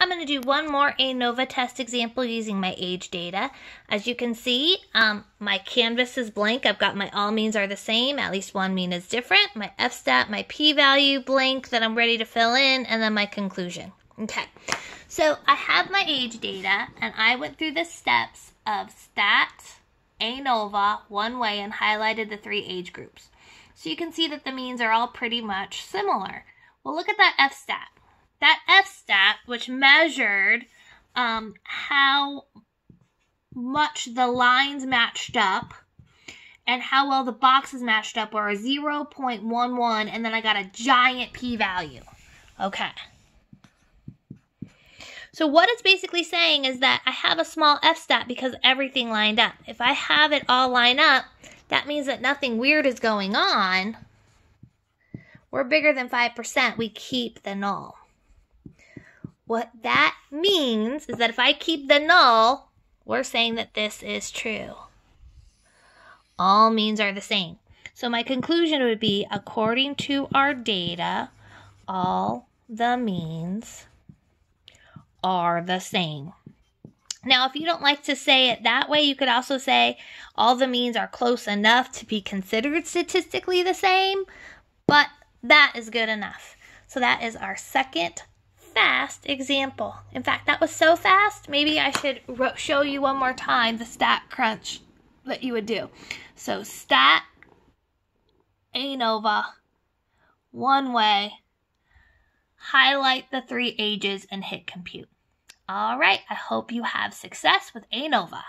I'm going to do one more ANOVA test example using my age data. As you can see, um, my canvas is blank. I've got my all means are the same, at least one mean is different, my f-stat, my p-value blank that I'm ready to fill in, and then my conclusion. Okay, so I have my age data, and I went through the steps of stat, ANOVA, one way, and highlighted the three age groups. So you can see that the means are all pretty much similar. Well, look at that f-stat that f-stat, which measured um, how much the lines matched up and how well the boxes matched up were 0.11 and then I got a giant p-value. Okay. So what it's basically saying is that I have a small f-stat because everything lined up. If I have it all line up, that means that nothing weird is going on. We're bigger than 5%, we keep the null. What that means is that if I keep the null, we're saying that this is true. All means are the same. So my conclusion would be according to our data, all the means are the same. Now, if you don't like to say it that way, you could also say all the means are close enough to be considered statistically the same, but that is good enough. So that is our second fast example. In fact, that was so fast, maybe I should show you one more time the StatCrunch that you would do. So stat ANOVA, one way, highlight the three ages and hit compute. All right, I hope you have success with ANOVA.